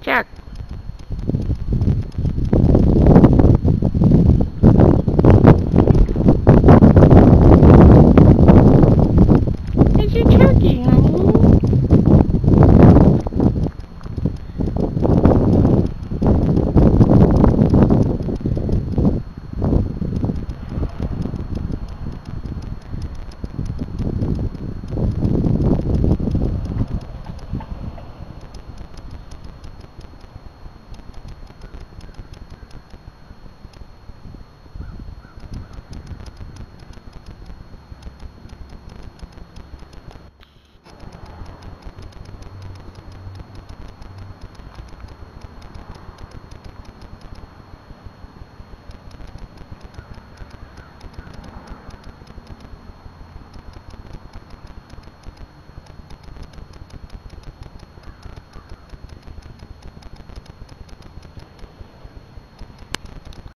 Jack.